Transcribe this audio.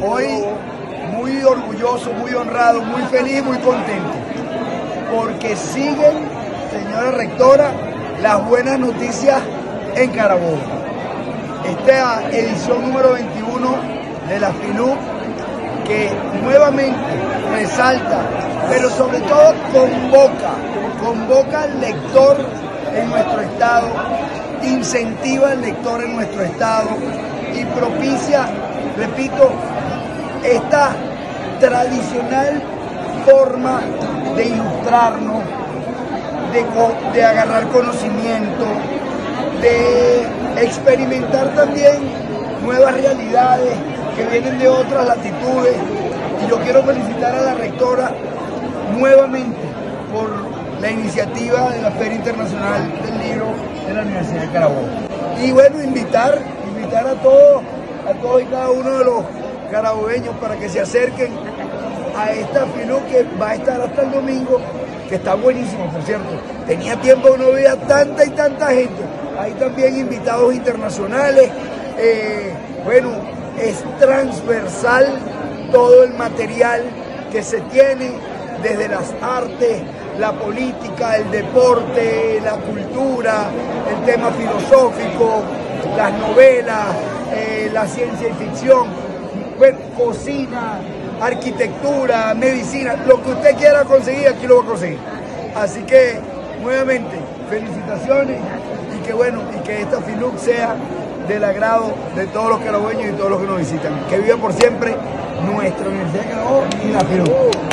Hoy muy orgulloso, muy honrado, muy feliz, muy contento. Porque siguen, señora rectora, las buenas noticias en Carabobo. Esta edición número 21 de la FINU que nuevamente resalta, pero sobre todo convoca, convoca al lector en nuestro estado, incentiva al lector en nuestro estado y propicia, repito, esta tradicional forma de ilustrarnos, de, de agarrar conocimiento, de experimentar también nuevas realidades que vienen de otras latitudes. Y yo quiero felicitar a la rectora nuevamente por la iniciativa de la Feria Internacional del Libro de la Universidad de Carabobo. Y bueno, invitar, invitar a todos, todos y cada uno de los carabobeños para que se acerquen a esta FINU que va a estar hasta el domingo, que está buenísimo, por cierto. Tenía tiempo que no veía tanta y tanta gente. Hay también invitados internacionales. Eh, bueno, es transversal todo el material que se tiene desde las artes, la política, el deporte, la cultura, el tema filosófico, las novelas, eh, la ciencia y ficción, bueno, cocina, arquitectura, medicina, lo que usted quiera conseguir, aquí lo va a conseguir. Así que, nuevamente, felicitaciones y que bueno, y que esta FILUC sea del agrado de todos los carabueños y todos los que nos visitan. Que viva por siempre nuestra Universidad de Carabobo y la FILUC.